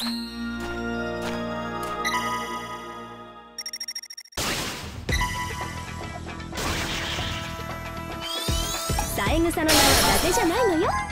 三枝の名は伊達じゃないのよ。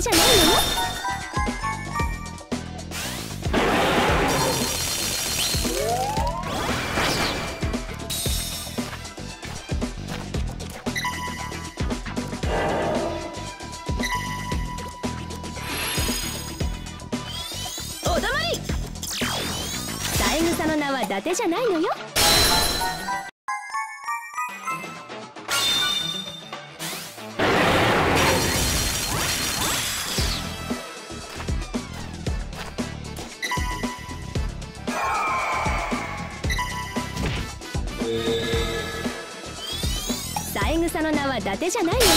の名は伊達じゃないの？おだまり！三枝の名は伊達じゃないのよ。の名は伊達じゃないのよ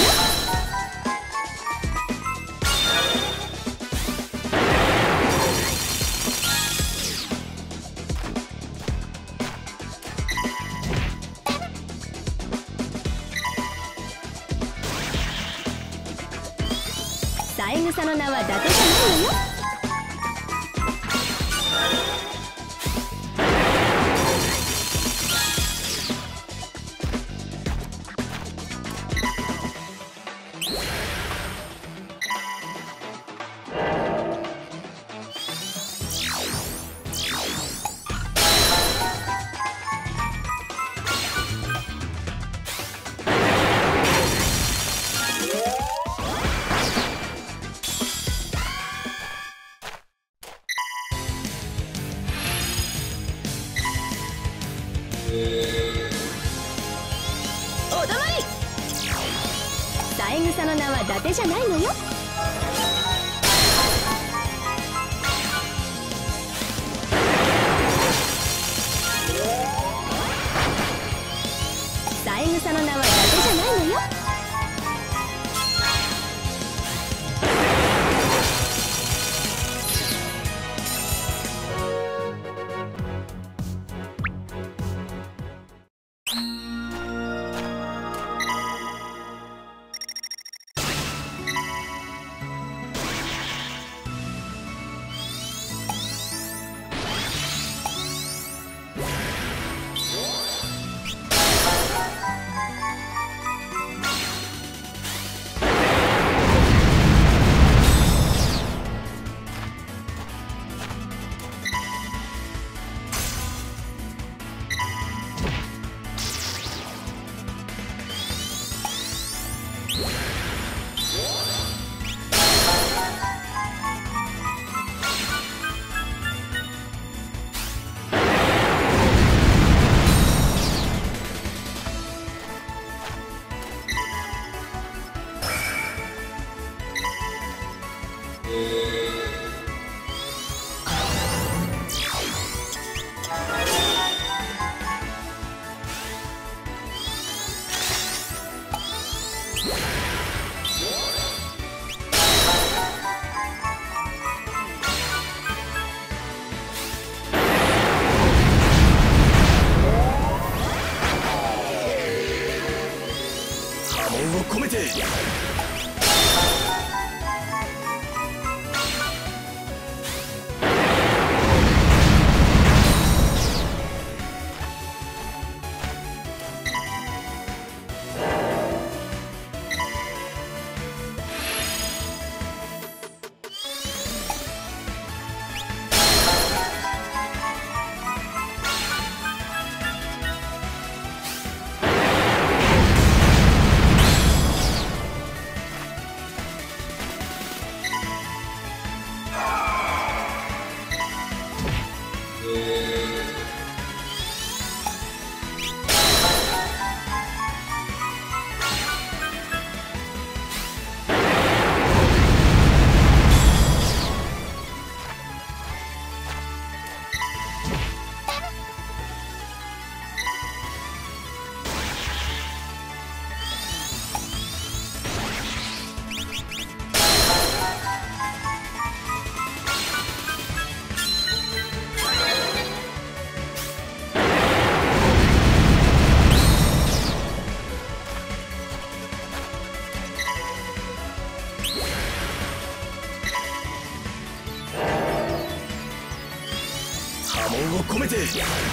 三枝の名は伊達じゃないのよないのよ。Amen. Yeah.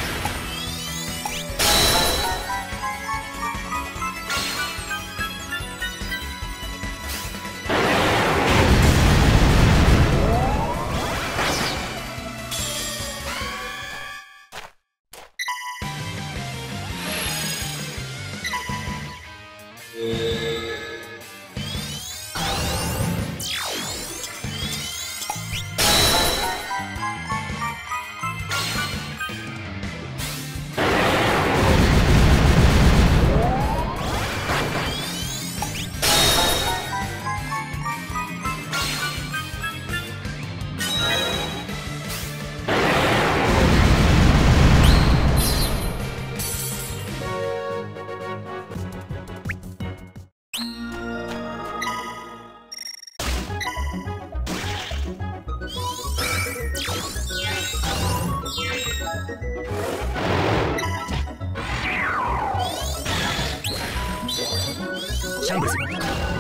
て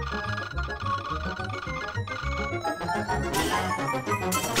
シャンブルス「